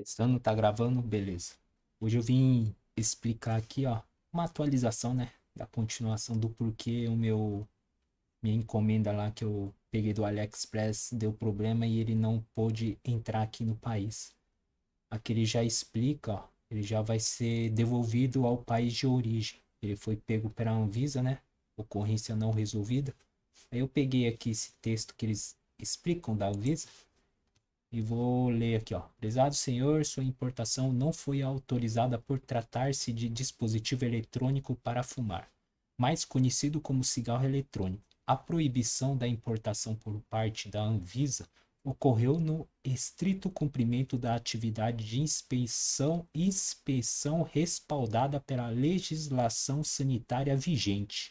Testando, tá gravando, beleza. Hoje eu vim explicar aqui, ó, uma atualização, né, da continuação do porquê o meu minha encomenda lá que eu peguei do AliExpress deu problema e ele não pôde entrar aqui no país. Aqui ele já explica, ó, ele já vai ser devolvido ao país de origem. Ele foi pego pela Anvisa, né? Ocorrência não resolvida. Aí eu peguei aqui esse texto que eles explicam da Anvisa e vou ler aqui, ó. Prezado senhor, sua importação não foi autorizada por tratar-se de dispositivo eletrônico para fumar, mais conhecido como cigarro eletrônico. A proibição da importação por parte da Anvisa ocorreu no estrito cumprimento da atividade de inspeção inspeção respaldada pela legislação sanitária vigente,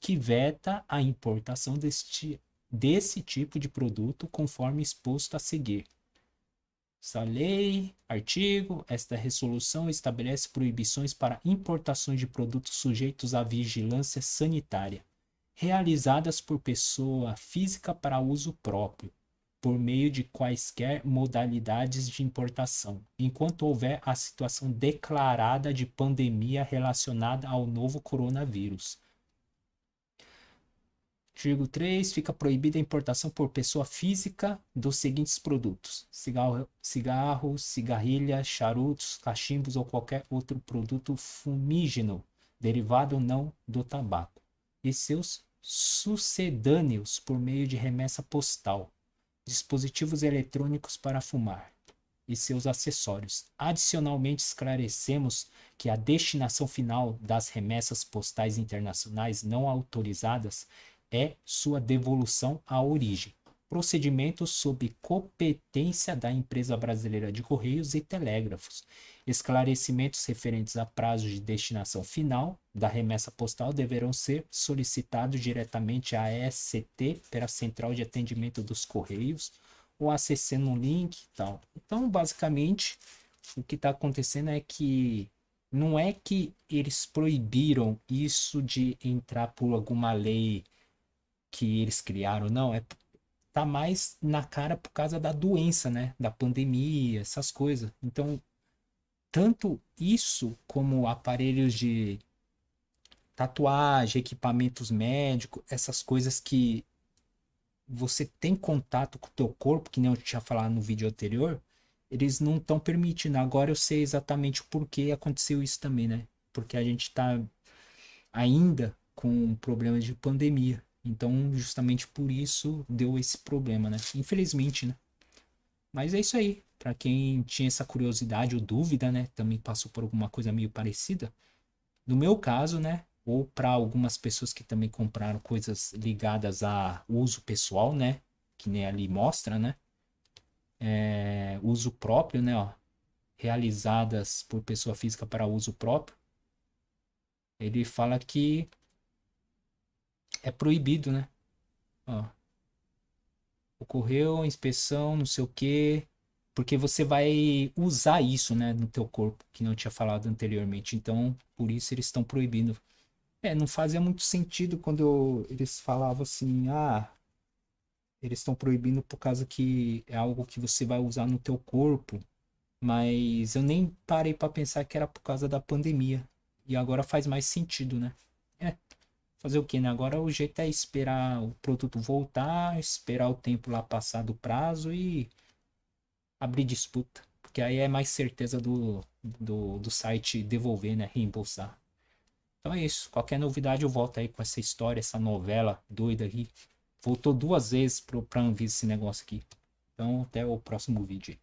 que veta a importação deste desse tipo de produto conforme exposto a seguir. Esta lei, artigo, esta resolução estabelece proibições para importações de produtos sujeitos à vigilância sanitária, realizadas por pessoa física para uso próprio, por meio de quaisquer modalidades de importação, enquanto houver a situação declarada de pandemia relacionada ao novo coronavírus Artigo 3. Fica proibida a importação por pessoa física dos seguintes produtos: cigarro, cigarro, charutos, cachimbos ou qualquer outro produto fumígeno, derivado não do tabaco, e seus sucedâneos por meio de remessa postal, dispositivos eletrônicos para fumar e seus acessórios. Adicionalmente, esclarecemos que a destinação final das remessas postais internacionais não autorizadas é sua devolução à origem. Procedimento sob competência da Empresa Brasileira de Correios e Telégrafos. Esclarecimentos referentes a prazo de destinação final da remessa postal deverão ser solicitados diretamente à SCT pela Central de Atendimento dos Correios ou acessando um link e tal. Então, basicamente, o que está acontecendo é que não é que eles proibiram isso de entrar por alguma lei que eles criaram, não, é tá mais na cara por causa da doença, né? Da pandemia, essas coisas. Então, tanto isso como aparelhos de tatuagem, equipamentos médicos, essas coisas que você tem contato com o teu corpo, que nem eu tinha falado no vídeo anterior, eles não estão permitindo. Agora eu sei exatamente o porquê aconteceu isso também, né? Porque a gente está ainda com problemas de pandemia. Então, justamente por isso deu esse problema, né? Infelizmente, né? Mas é isso aí. Para quem tinha essa curiosidade ou dúvida, né? Também passou por alguma coisa meio parecida. No meu caso, né? Ou para algumas pessoas que também compraram coisas ligadas a uso pessoal, né? Que nem ali mostra, né? É, uso próprio, né? Ó, realizadas por pessoa física para uso próprio. Ele fala que é proibido, né? Ó. Ocorreu inspeção, não sei o quê, porque você vai usar isso, né, no teu corpo, que não tinha falado anteriormente. Então, por isso eles estão proibindo. É, não fazia muito sentido quando eu, eles falavam assim, ah, eles estão proibindo por causa que é algo que você vai usar no teu corpo. Mas eu nem parei para pensar que era por causa da pandemia. E agora faz mais sentido, né? Fazer o que, né? Agora o jeito é esperar o produto voltar, esperar o tempo lá passar do prazo e abrir disputa. Porque aí é mais certeza do, do, do site devolver, né? Reembolsar. Então é isso. Qualquer novidade eu volto aí com essa história, essa novela doida aqui. Voltou duas vezes pro, pra Anvisa esse negócio aqui. Então até o próximo vídeo.